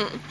Mm.